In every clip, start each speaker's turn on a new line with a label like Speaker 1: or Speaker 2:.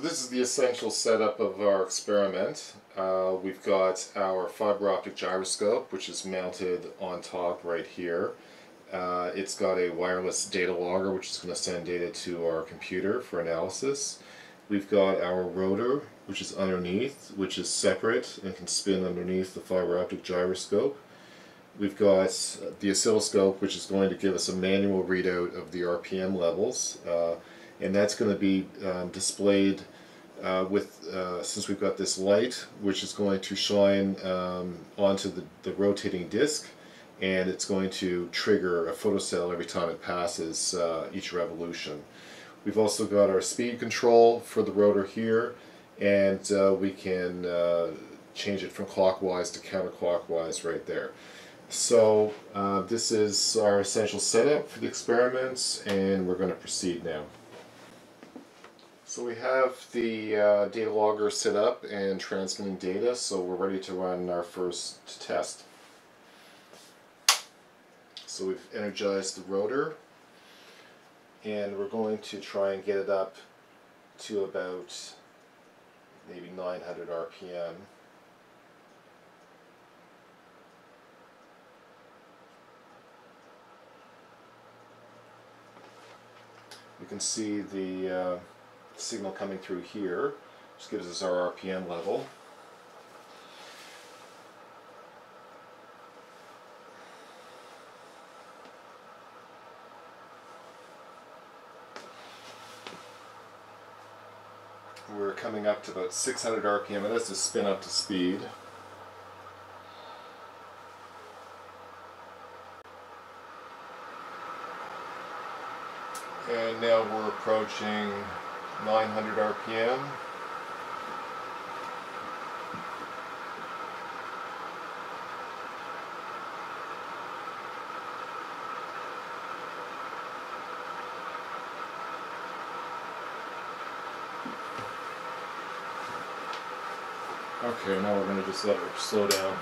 Speaker 1: So this is the essential setup of our experiment. Uh, we've got our fiber optic gyroscope which is mounted on top right here. Uh, it's got a wireless data logger which is going to send data to our computer for analysis. We've got our rotor which is underneath which is separate and can spin underneath the fiber optic gyroscope. We've got the oscilloscope which is going to give us a manual readout of the RPM levels. Uh, and that's going to be um, displayed uh, with uh, since we've got this light which is going to shine um, onto the, the rotating disc and it's going to trigger a photocell every time it passes uh, each revolution. We've also got our speed control for the rotor here and uh, we can uh, change it from clockwise to counterclockwise right there. So uh, this is our essential setup for the experiments and we're going to proceed now. So we have the uh, data logger set up and transmitting data, so we're ready to run our first test. So we've energized the rotor and we're going to try and get it up to about maybe 900 RPM. You can see the uh, signal coming through here, which gives us our RPM level. We're coming up to about 600 RPM, and that's a spin up to speed. And now we're approaching 900 RPM. Okay, now we're going to just let it slow down.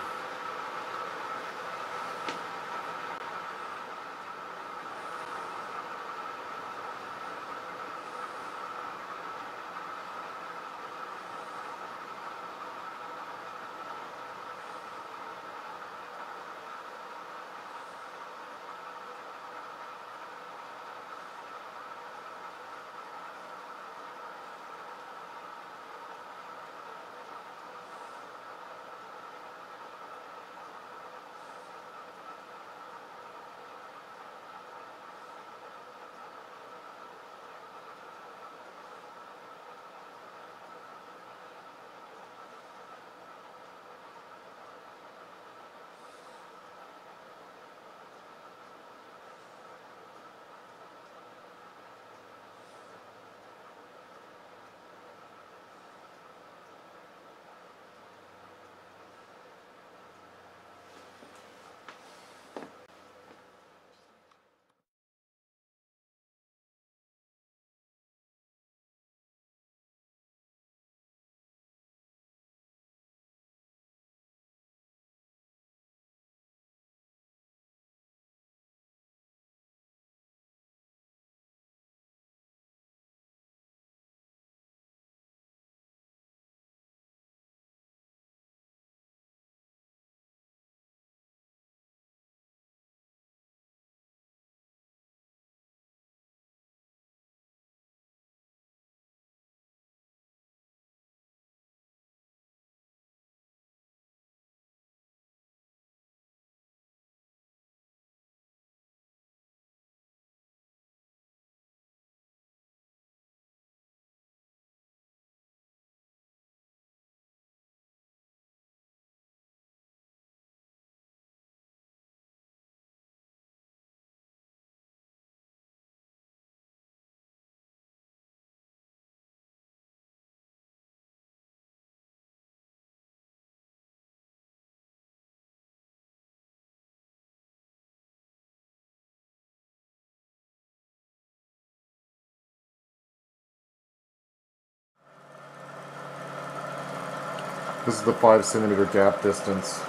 Speaker 1: This is the 5 centimeter gap distance.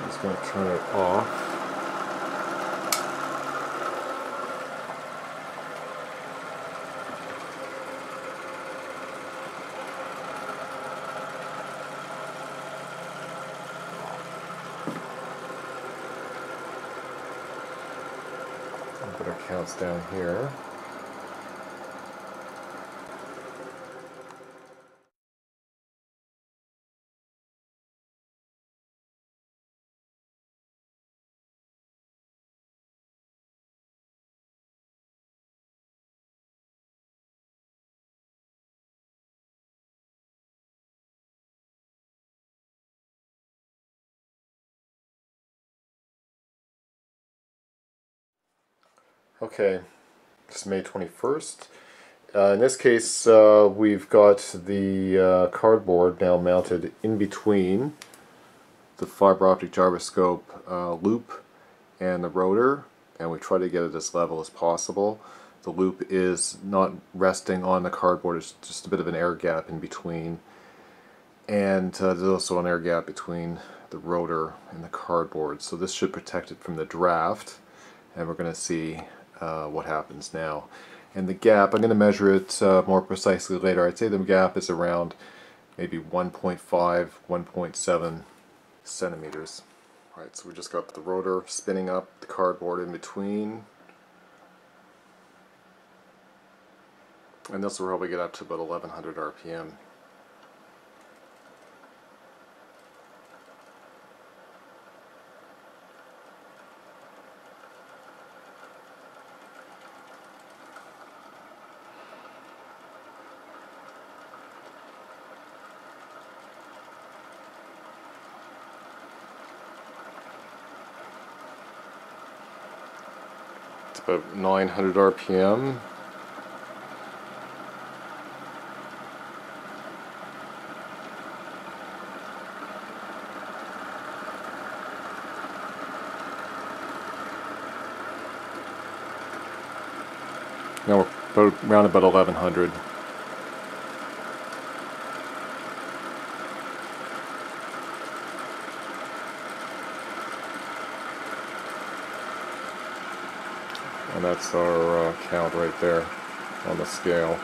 Speaker 1: I'm just going to turn it off. Put it counts down here. Okay, it's May 21st. Uh, in this case, uh, we've got the uh, cardboard now mounted in between the fiber optic gyroscope uh, loop and the rotor, and we try to get it as level as possible. The loop is not resting on the cardboard, it's just a bit of an air gap in between. And uh, there's also an air gap between the rotor and the cardboard, so this should protect it from the draft. And we're going to see uh, what happens now. And the gap, I'm going to measure it uh, more precisely later. I'd say the gap is around maybe 1.5, 1.7 centimeters. Alright, so we just got the rotor spinning up, the cardboard in between. And this will probably get up to about 1100 RPM. About 900 RPM. Now we're around about 1100. That's our uh, count right there on the scale.